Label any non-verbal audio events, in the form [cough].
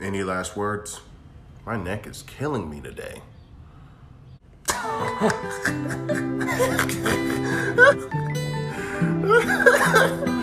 Any last words? My neck is killing me today. [laughs]